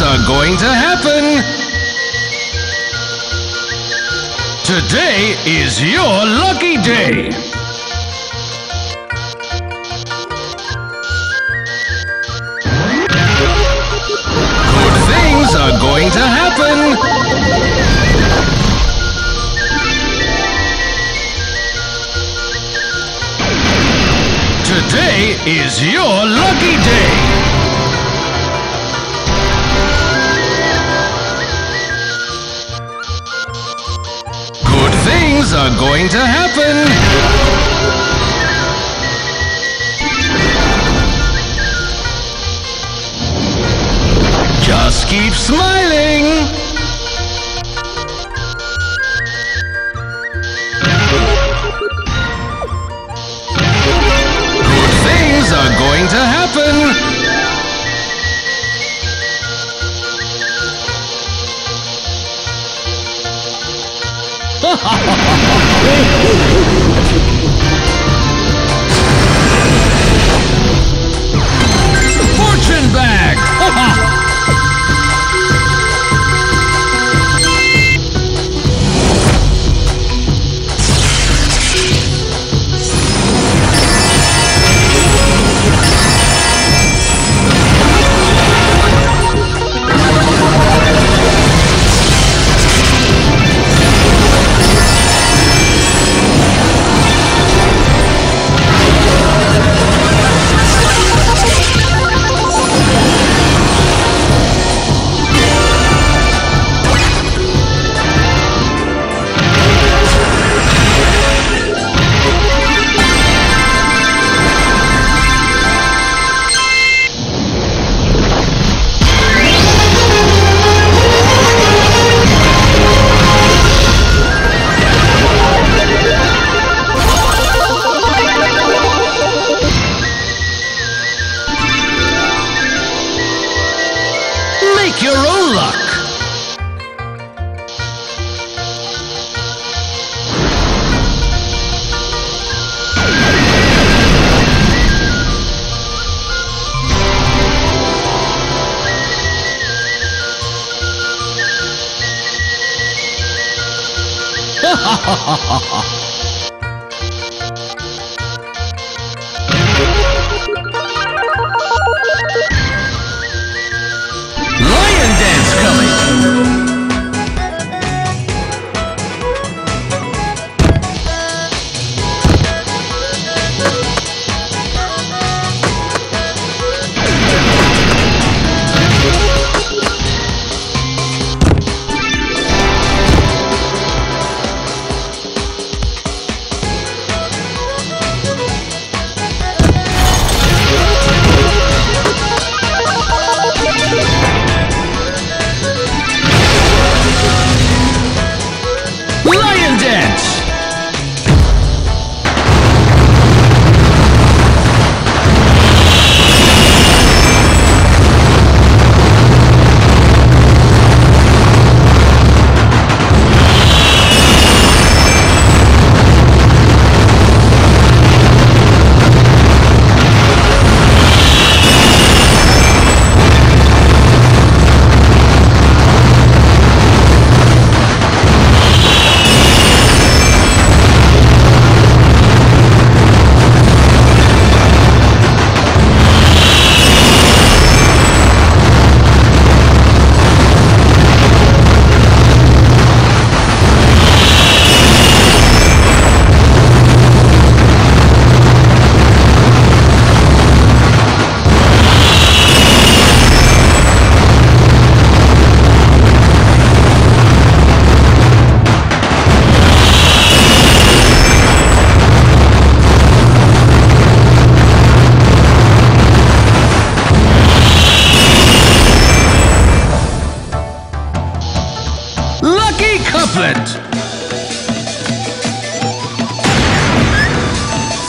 things are going to happen. Today is your lucky day. Good things are going to happen. Today is your lucky day. Going to happen. 好好好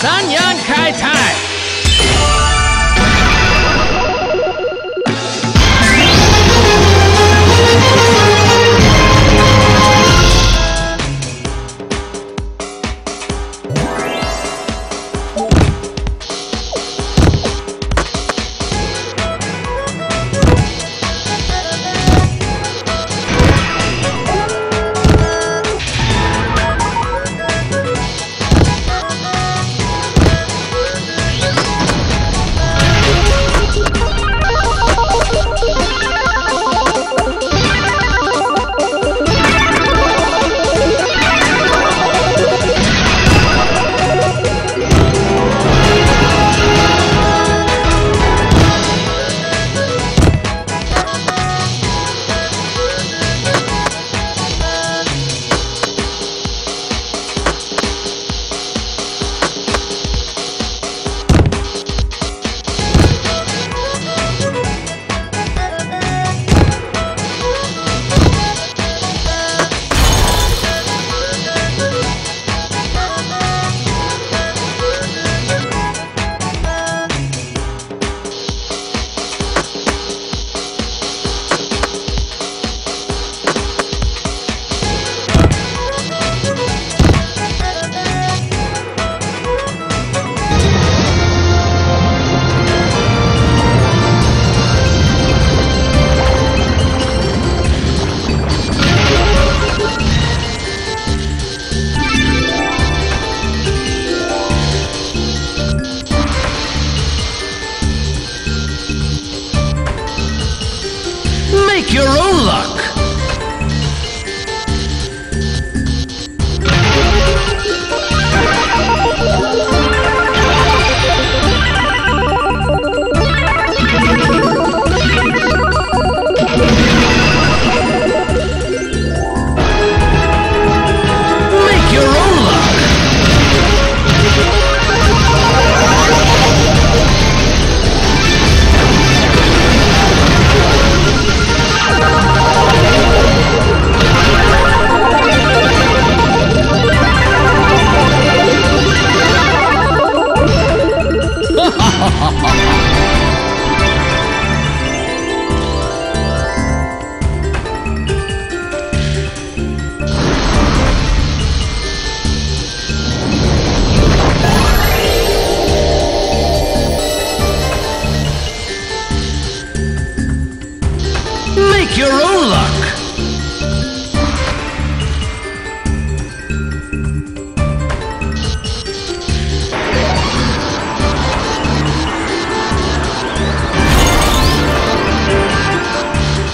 三年开坛。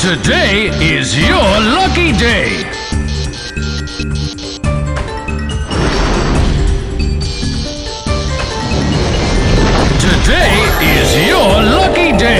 Today is your lucky day. Today is your lucky day.